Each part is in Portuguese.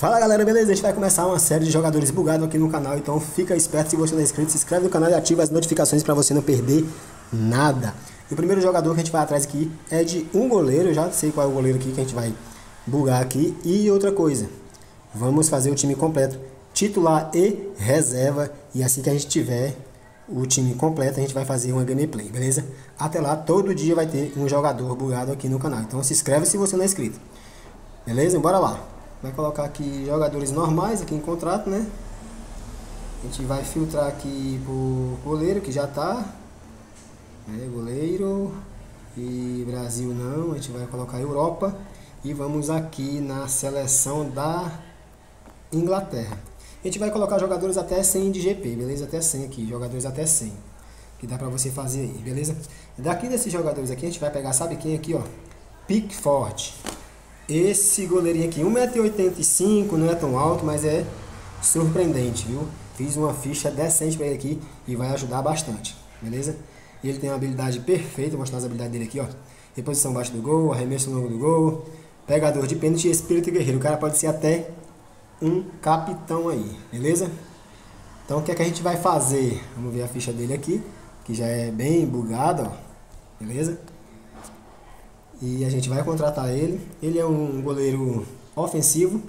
Fala galera, beleza? A gente vai começar uma série de jogadores bugados aqui no canal, então fica esperto se você não é inscrito, se inscreve no canal e ativa as notificações para você não perder nada. E o primeiro jogador que a gente vai atrás aqui é de um goleiro, eu já sei qual é o goleiro aqui que a gente vai bugar aqui. E outra coisa, vamos fazer o time completo, titular e reserva, e assim que a gente tiver o time completo, a gente vai fazer uma gameplay, beleza? Até lá, todo dia vai ter um jogador bugado aqui no canal, então se inscreve se você não é inscrito. Beleza? Bora lá! Vai colocar aqui jogadores normais aqui em contrato, né? A gente vai filtrar aqui pro goleiro que já tá. Né? Goleiro. E Brasil não. A gente vai colocar Europa. E vamos aqui na seleção da Inglaterra. A gente vai colocar jogadores até 100 de GP, beleza? Até 100 aqui, jogadores até 100. Que dá pra você fazer aí, beleza? Daqui desses jogadores aqui, a gente vai pegar, sabe quem aqui, ó? Pickford. Esse goleirinho aqui, 1,85m, não é tão alto, mas é surpreendente, viu? Fiz uma ficha decente para ele aqui e vai ajudar bastante, beleza? Ele tem uma habilidade perfeita, vou mostrar as habilidades dele aqui, ó. Reposição baixo do gol, arremesso longo do gol, pegador de pênalti e espírito guerreiro. O cara pode ser até um capitão aí, beleza? Então o que é que a gente vai fazer? Vamos ver a ficha dele aqui, que já é bem bugada, ó. Beleza? E a gente vai contratar ele. Ele é um goleiro ofensivo.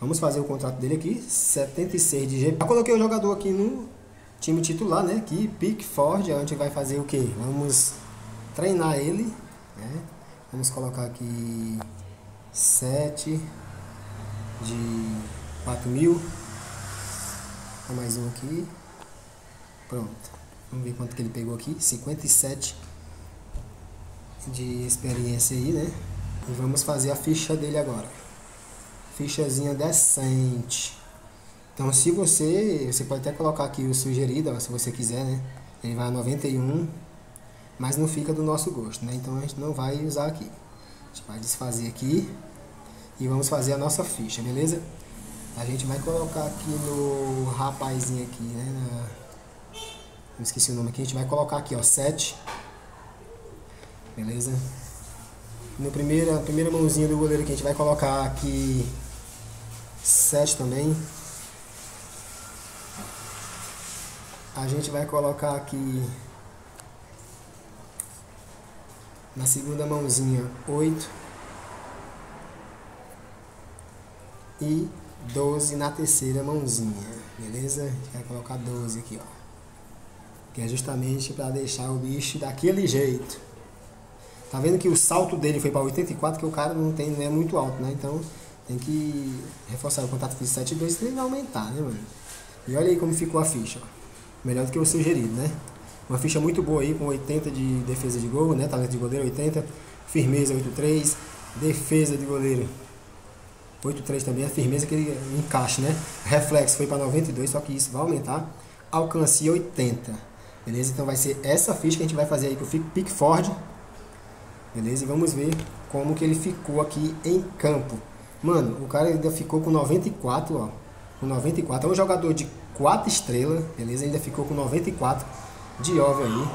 Vamos fazer o contrato dele aqui, 76 de G. Já coloquei o jogador aqui no time titular, né? Aqui, Pickford, a gente vai fazer o que? Vamos treinar ele, né? Vamos colocar aqui 7 de 4 mil. Mais um aqui. Pronto. Vamos ver quanto que ele pegou aqui. 57 de experiência aí, né? E vamos fazer a ficha dele agora. Fichazinha decente. Então se você, você pode até colocar aqui o sugerido, se você quiser, né? Ele vai a 91, mas não fica do nosso gosto, né? Então a gente não vai usar aqui. A gente vai desfazer aqui e vamos fazer a nossa ficha, beleza? A gente vai colocar aqui no rapazinho aqui, né? Na... Não esqueci o nome aqui, a gente vai colocar aqui, ó, 7 beleza? No primeira, primeira mãozinha do goleiro aqui, a gente vai colocar aqui 7 também. A gente vai colocar aqui na segunda mãozinha 8 e 12 na terceira mãozinha, beleza? A gente vai colocar 12 aqui, ó. Que é justamente para deixar o bicho daquele jeito. Tá vendo que o salto dele foi para 84, que o cara não, tem, não é muito alto, né? Então tem que reforçar o contato físico 7 e 2 vai aumentar, né, mano? E olha aí como ficou a ficha. Melhor do que o sugerido, né? Uma ficha muito boa aí, com 80 de defesa de gol, né? Talento de goleiro 80, firmeza 83, defesa de goleiro 83 também, a firmeza que ele encaixa, né? Reflexo foi para 92, só que isso vai aumentar. Alcance 80, beleza? Então vai ser essa ficha que a gente vai fazer aí pro Pickford Beleza? E vamos ver como que ele ficou aqui em campo. Mano, o cara ainda ficou com 94, ó. Com 94. É um jogador de 4 estrelas, beleza? Ainda ficou com 94 de OV aí.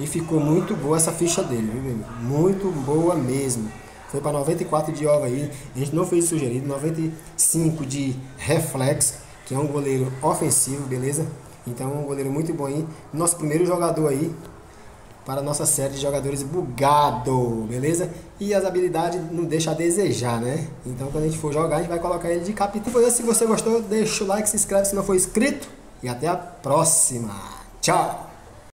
E ficou muito boa essa ficha dele, viu, meu? Muito boa mesmo. Foi para 94 de OV aí. A gente não fez sugerido. 95 de reflexo, que é um goleiro ofensivo, beleza? Então, um goleiro muito bom aí. Nosso primeiro jogador aí para a nossa série de jogadores bugado, beleza? E as habilidades não deixam a desejar, né? Então quando a gente for jogar, a gente vai colocar ele de capitão. Se você gostou, deixa o like, se inscreve se não for inscrito. E até a próxima. Tchau!